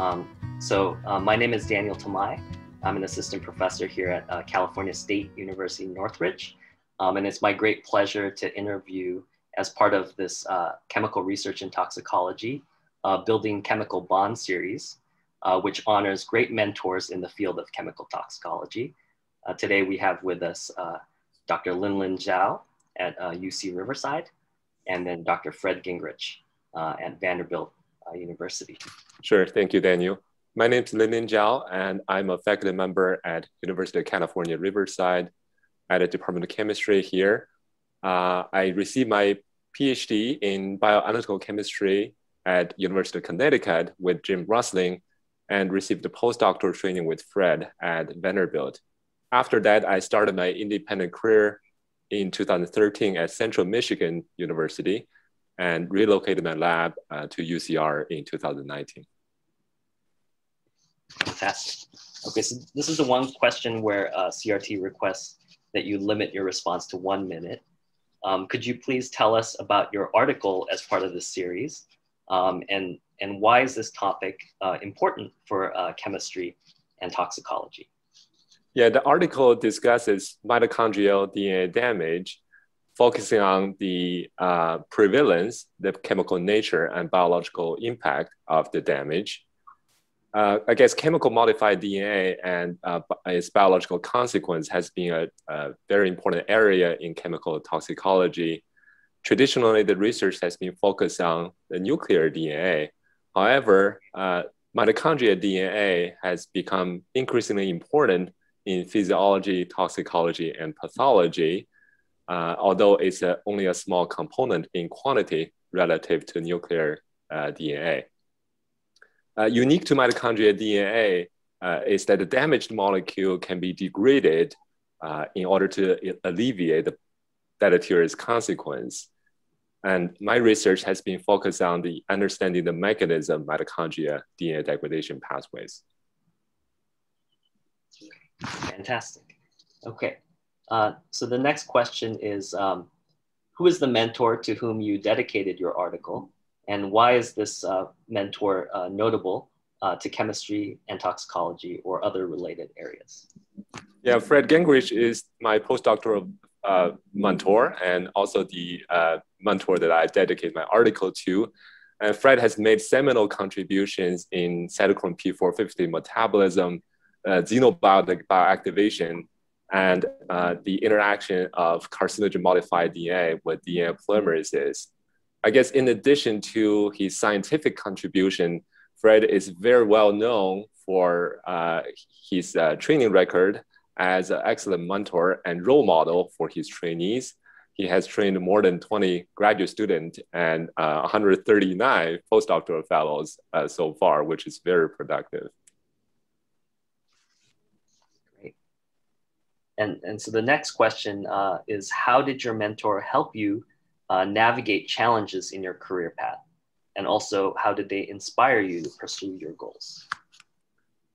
Um, so uh, my name is Daniel Tamae. I'm an assistant professor here at uh, California State University Northridge. Um, and it's my great pleasure to interview as part of this uh, chemical research in toxicology, uh, building chemical bond series, uh, which honors great mentors in the field of chemical toxicology. Uh, today we have with us Dr. Linlin Zhao at UC Riverside, and then Dr. Fred Guengerich at Vanderbilt University. Sure, thank you, Daniel. My name is Linlin Zhao, and I'm a faculty member at University of California, Riverside at the Department of Chemistry here. Uh, I received my PhD in bioanalytical chemistry at University of Connecticut with Jim Rusling and received a postdoctoral training with Fred at Vanderbilt. After that, I started my independent career in 2013 at Central Michigan University and relocated my lab uh, to UCR in 2019. Fantastic. Okay, so this is the one question where uh, CRT requests that you limit your response to one minute. Um, could you please tell us about your article as part of this series um, and, and why is this topic uh, important for uh, chemistry and toxicology? Yeah, the article discusses mitochondrial DNA damage, focusing on the uh, prevalence, the chemical nature, and biological impact of the damage uh, I guess chemical modified DNA and uh, its biological consequence has been a, a, very important area in chemical toxicology. Traditionally, the research has been focused on the nuclear DNA. However, uh, mitochondrial DNA has become increasingly important in physiology, toxicology, and pathology, although it's a, only a small component in quantity relative to nuclear uh, DNA. Uh, unique to mitochondrial DNA uh, is that the damaged molecule can be degraded uh, in order to alleviate the deleterious consequence. And my research has been focused on the understanding the mechanism of mitochondria DNA degradation pathways. Fantastic. Okay. Uh, so the next question is, um, who is the mentor to whom you dedicated your article? And why is this uh, mentor uh, notable uh, to chemistry and toxicology or other related areas? Yeah, Fred Guengerich is my postdoctoral uh, mentor and also the mentor that I dedicate my article to. And Fred has made seminal contributions in cytochrome P450 metabolism, xenobiotic bioactivation, and the interaction of carcinogen modified DNA with DNA polymerases. I guess in addition to his scientific contribution, Fred is very well known for uh, his uh, training record as an excellent mentor and role model for his trainees. He has trained more than 20 graduate students and uh, 139 postdoctoral fellows uh, so far, which is very productive. And, and so the next question uh, is how did your mentor help you uh, navigate challenges in your career path? And also, how did they inspire you to pursue your goals?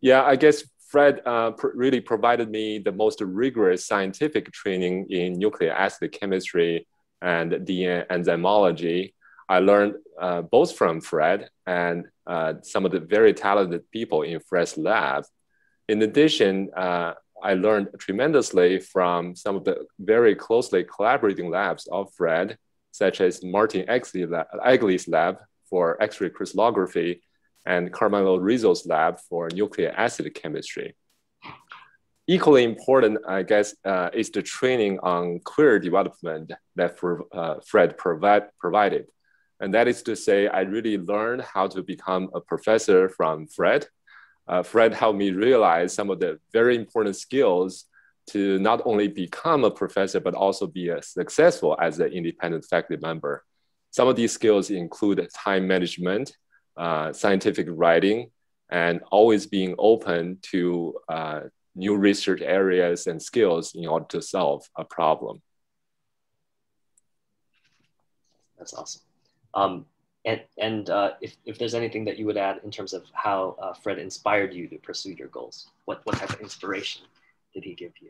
Yeah, I guess Fred uh, pr- really provided me the most rigorous scientific training in nucleic acid chemistry and DNA enzymology. I learned uh, both from Fred and uh, some of the very talented people in Fred's lab. In addition, uh, I learned tremendously from some of the very closely collaborating labs of Fred such as Martin Egli's lab for X-ray crystallography and Carmelo Rizzo's lab for nucleic acid chemistry. Equally important, I guess, uh, is the training on query development that for, uh, Fred provide, provided. And that is to say, I really learned how to become a professor from Fred. Uh, Fred helped me realize some of the very important skills to not only become a professor, but also be successful as an independent faculty member. Some of these skills include time management, uh, scientific writing, and always being open to uh, new research areas and skills in order to solve a problem. That's awesome. Um, and and uh, if, if there's anything that you would add in terms of how uh, Fred inspired you to pursue your goals, what, what type of inspiration did he give you?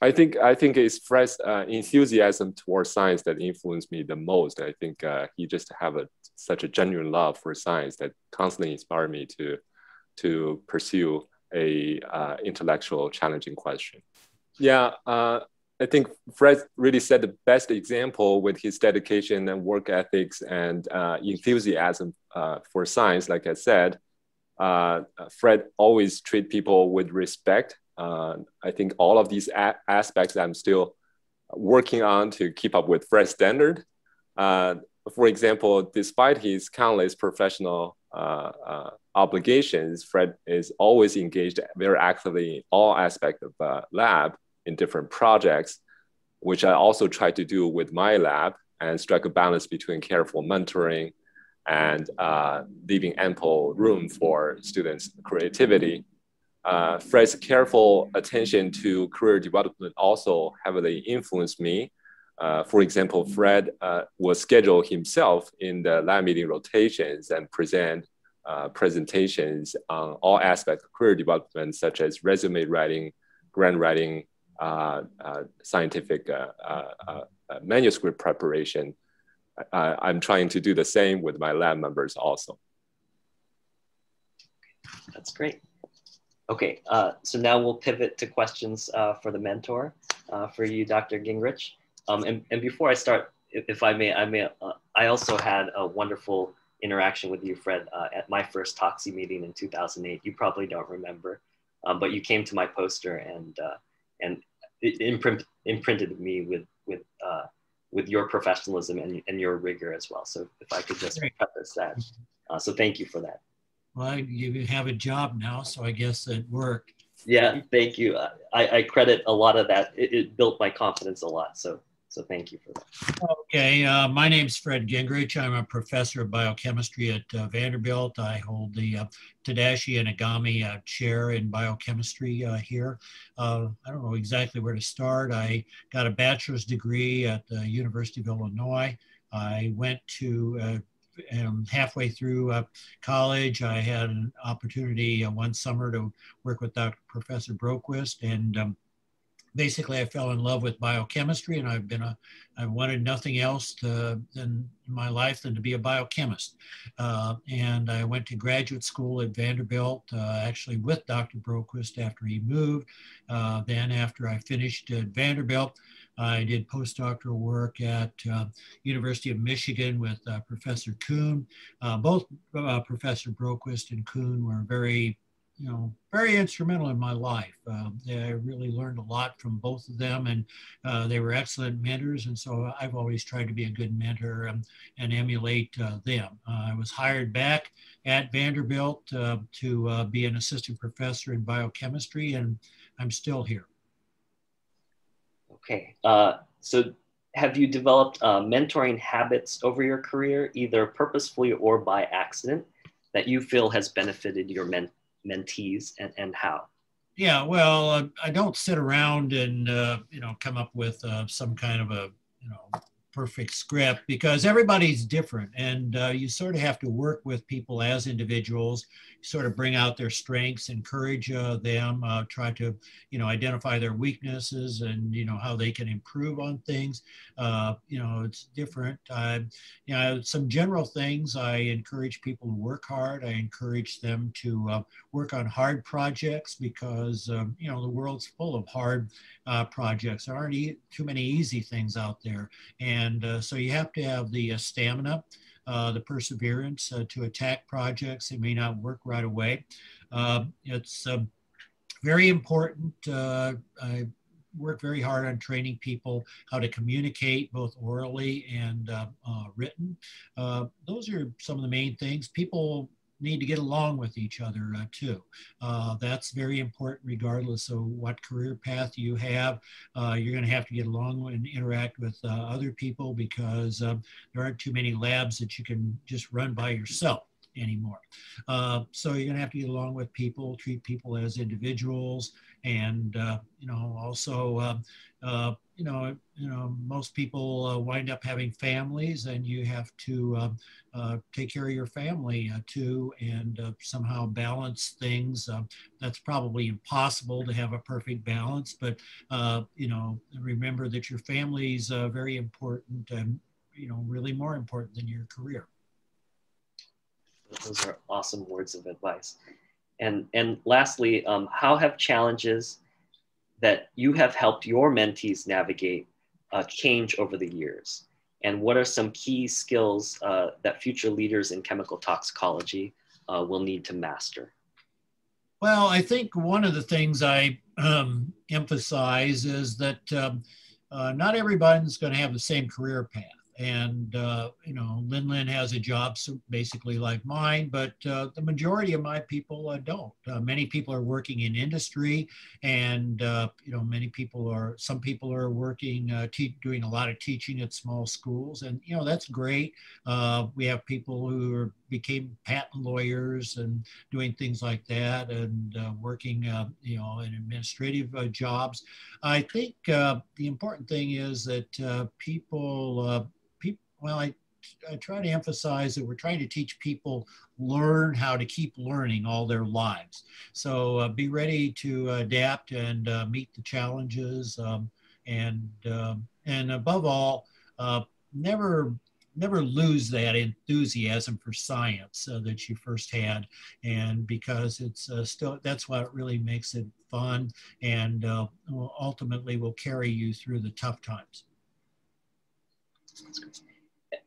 I think I think it's Fred's uh, enthusiasm towards science that influenced me the most. I think uh, he just have a, such a genuine love for science that constantly inspired me to to pursue a uh, intellectual challenging question. Yeah, uh, I think Fred really set the best example with his dedication and work ethics and uh, enthusiasm uh, for science. Like I said, uh, Fred always treat people with respect. Uh, I think all of these aspects I'm still working on to keep up with Fred's standard. Uh, for example, despite his countless professional uh, obligations, Fred is always engaged very actively in all aspects of lab in different projects, which I also try to do with my lab and strike a balance between careful mentoring and uh, leaving ample room for students' creativity. Uh, Fred's careful attention to career development also heavily influenced me. Uh, for example, Fred uh, will schedule himself in the lab meeting rotations and present uh, presentations on all aspects of career development, such as resume writing, grant writing, scientific uh, manuscript preparation. I'm trying to do the same with my lab members also. That's great. Okay, uh, so now we'll pivot to questions uh, for the mentor, uh, for you, Dr. Guengerich. Um, and, and before I start, if, if I may, I may, I also had a wonderful interaction with you, Fred, at my first TOXI meeting in 2008. You probably don't remember, um, but you came to my poster and and it imprint, imprinted me with with uh, with your professionalism and, and your rigor as well. So if I could just preface that. Uh, so thank you for that. Well, you have a job now, so I guess it worked. Yeah, thank you. I, I credit a lot of that. It, it built my confidence a lot. So so thank you for that. Okay, uh, my name is Fred Guengerich. I'm a professor of biochemistry at uh, Vanderbilt. I hold the uh, Tadashi Inagami uh, Chair in Biochemistry uh, here. Uh, I don't know exactly where to start. I got a bachelor's degree at the University of Illinois. I went to um, halfway through uh, college, I had an opportunity uh, one summer to work with Dr. Professor Broquist, and um, basically I fell in love with biochemistry and I've been a, I wanted nothing else to, in my life than to be a biochemist. Uh, and I went to graduate school at Vanderbilt, uh, actually with Dr. Broquist after he moved. Uh, then after I finished at Vanderbilt, I did postdoctoral work at uh, University of Michigan with uh, Professor Coon. Uh, both Professor Broquist and Coon were very you know, very instrumental in my life. Uh, I really learned a lot from both of them, and uh, they were excellent mentors. And so I've always tried to be a good mentor um, and emulate uh, them. Uh, I was hired back at Vanderbilt uh, to uh, be an assistant professor in biochemistry, and I'm still here. Okay. so have you developed mentoring habits over your career, either purposefully or by accident, that you feel has benefited your men- mentees and, and how? Yeah, well, uh, I don't sit around and uh, you know come up with uh, some kind of a you know perfect script because everybody's different. And uh, you sort of have to work with people as individuals sort of bring out their strengths encourage uh, them uh, try to you know identify their weaknesses and you know how they can improve on things. Uh, you know it's different. You know some general things i encourage people to work hard. I encourage them to uh, work on hard projects because um, you know the world's full of hard uh, projects. There aren't e- too many easy things out there. And and uh, so you have to have the uh, stamina, uh, the perseverance to attack projects. It may not work right away. it's um, very important. I work very hard on training people how to communicate both orally and uh, uh, written. Uh, those are some of the main things. People need to get along with each other uh, too. Uh, that's very important regardless of what career path you have. Uh, you're going to have to get along and interact with uh, other people because um, there aren't too many labs that you can just run by yourself anymore. Uh, so you're going to have to get along with people, treat people as individuals, and uh, you know also um, uh, you know you know most people uh, wind up having families, and you have to um, uh, take care of your family uh, too, and somehow balance things. That's probably impossible to have a perfect balance, but you know remember that your family is very important and you know really more important than your career. Those are awesome words of advice. And, and lastly, um, how have challenges that you have helped your mentees navigate uh, change over the years? And what are some key skills uh, that future leaders in chemical toxicology uh, will need to master? Well, I think one of the things I um, emphasize is that um, uh, not everybody's going to have the same career path and uh, you know Lin Lin has a job so basically like mine but uh, the majority of my people uh, don't. Uh, many people are working in industry and uh, you know many people are some people are working doing a lot of teaching at small schools and you know that's great. We have people who are, became patent lawyers and doing things like that and working you know in administrative jobs. I think the important thing is that people well, I, I try to emphasize that we're trying to teach people learn how to keep learning all their lives. So uh, be ready to adapt and uh, meet the challenges, um, and um, and above all, uh, never never lose that enthusiasm for science uh, that you first had, and because it's uh, still that's what really makes it fun, and uh, ultimately will carry you through the tough times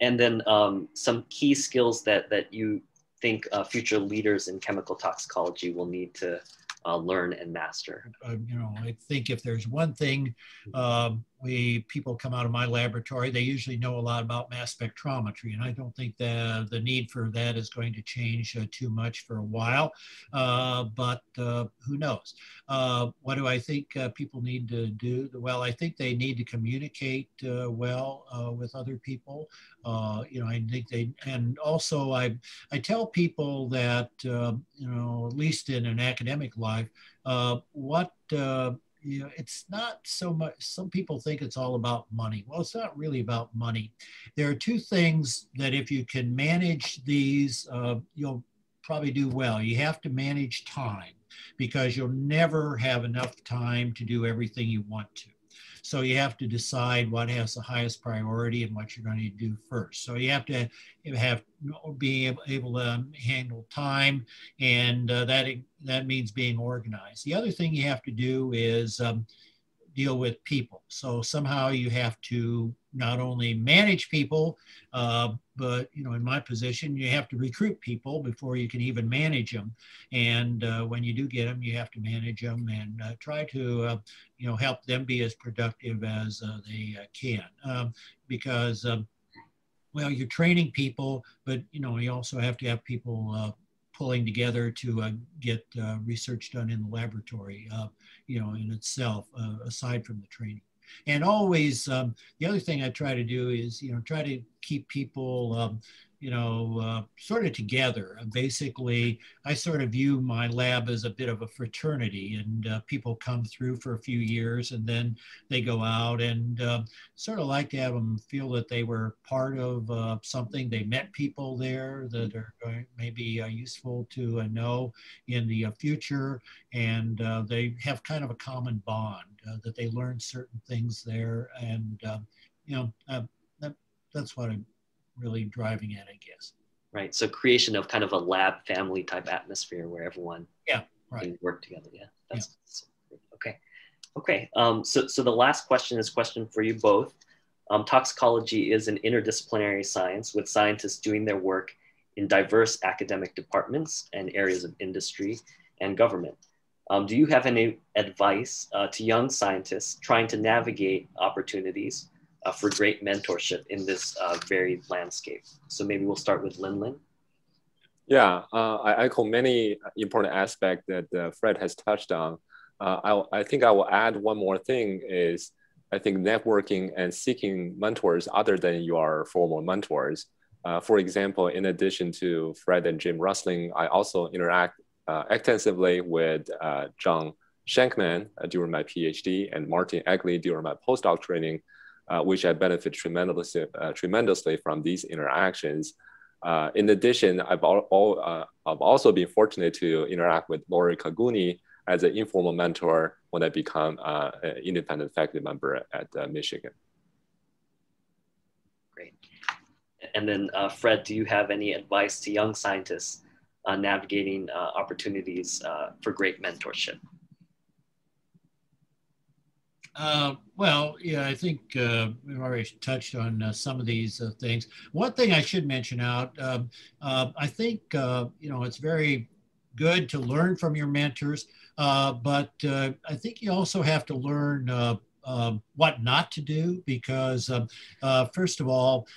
and then um, some key skills that that you think uh, future leaders in chemical toxicology will need to uh, learn and master? Uh, you know, I think if there's one thing um, we people come out of my laboratory, they usually know a lot about mass spectrometry, and I don't think the the need for that is going to change uh, too much for a while. Uh, but uh, who knows? Uh, what do I think people need to do? Well, I think they need to communicate well with other people. you know, I think they, and also I I tell people that you know, at least in an academic life, what you know, it's not so much, some people think it's all about money. Well, it's not really about money. There are two things that if you can manage these, uh, you'll probably do well. You have to manage time because you'll never have enough time to do everything you want to. So you have to decide what has the highest priority and what you're going to do first. So you have to have be able to handle time, and uh, that that means being organized. The other thing you have to do is um, deal with people. So somehow you have to not only manage people, uh, but you know, in my position, you have to recruit people before you can even manage them. And uh, when you do get them, you have to manage them and uh, try to, uh, you know, help them be as productive as uh, they uh, can. Um, because, um, well, you're training people, but you know, you also have to have people pulling together to uh, get uh, research done in the laboratory, uh, you know, in itself, aside from the training. And always, um, the other thing I try to do is, you know, try to keep people um, you know, uh, sort of together. basically, I sort of view my lab as a bit of a fraternity, and uh, people come through for a few years and then they go out, and uh, sort of like to have them feel that they were part of uh, something. They met people there that are going, maybe uh, useful to uh, know in the future, and they have kind of a common bond that they learn certain things there, and you know, that, that's what I'm really driving at, I guess. Right. So creation of kind of a lab family type atmosphere where everyone yeah right. can work together. Yeah. That's, yeah. okay. Okay. Um, so, so the last question is question for you both. Um, toxicology is an interdisciplinary science with scientists doing their work in diverse academic departments and areas of industry and government. Um, do you have any advice uh, to young scientists trying to navigate opportunities uh, for great mentorship in this uh, varied landscape. So maybe we'll start with Lin Lin. Yeah, uh, I echo many important aspects that uh, Fred has touched on. Uh, I, I think I will add one more thing is I think networking and seeking mentors other than your formal mentors. Uh, for example, in addition to Fred and Jim Rusling, I also interact extensively with John Shankman during my PhD and Martin Egli during my postdoc training uh, which I benefit tremendously, uh, tremendously from these interactions. Uh, in addition, I've, all, all I've also been fortunate to interact with Lori Kaguni as an informal mentor when I become an independent faculty member at Michigan. Great. And then, uh, Fred, do you have any advice to young scientists uh, navigating uh, opportunities uh, for great mentorship? Uh, well, yeah, I think uh, we've already touched on uh, some of these uh, things. One thing I should mention out, um, uh, I think, uh, you know, it's very good to learn from your mentors, but I think you also have to learn um, what not to do because, um, first of all,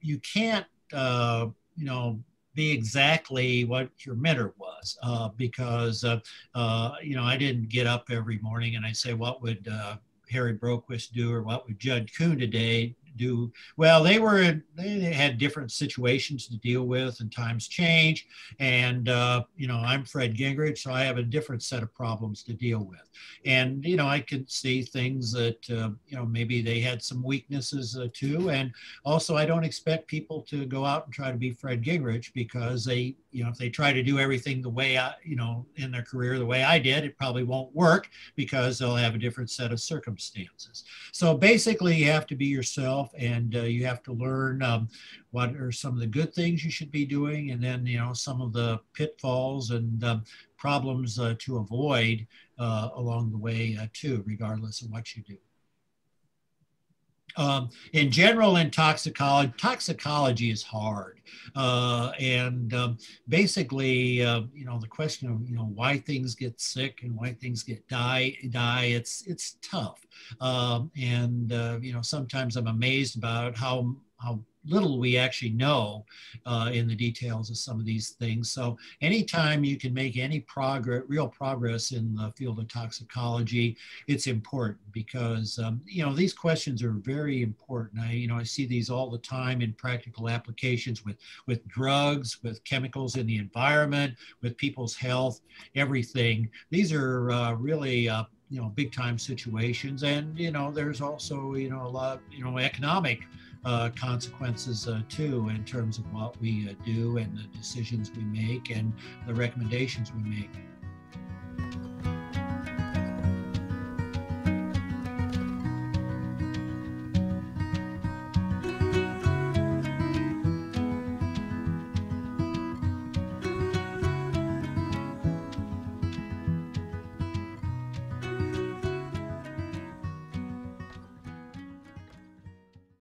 you can't, you know, be exactly what your mentor was uh, because uh, uh, you know I didn't get up every morning and I say what would uh, Harry Broquist do or what would Jud Coon today do well they were they had different situations to deal with and times change. And uh, you know i'm fred guengerich so i have a different set of problems to deal with. And you know i could see things that uh, you know maybe they had some weaknesses uh, too. And also i don't expect people to go out and try to be fred guengerich because they you know if they try to do everything the way i you know in their career the way i did it probably won't work because they'll have a different set of circumstances. So basically you have to be yourself yourself and uh, you have to learn um, what are some of the good things you should be doing and then you know some of the pitfalls and um, problems uh, to avoid uh, along the way uh, too regardless of what you do um, in general in toxicology toxicology is hard. Uh, and um, basically uh, you know the question of you know why things get sick and why things get die die it's it's tough. Um, and uh, you know sometimes i'm amazed about how how little we actually know uh, in the details of some of these things. So anytime you can make any progress, real progress in the field of toxicology, it's important because, um, you know, these questions are very important. I, you know, I see these all the time in practical applications with, with drugs, with chemicals in the environment, with people's health, everything. These are uh, really uh, you know big time situations and you know there's also you know a lot you know economic uh, consequences uh, too in terms of what we uh, do and the decisions we make and the recommendations we make.